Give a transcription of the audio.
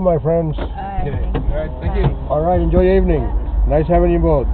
my friends. All right, All right Thank you. All right, enjoy your evening. Nice having you both.